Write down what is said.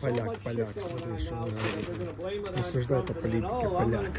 Поляк, поляк, смотри, что он говорит. Рассуждает о политике, поляк.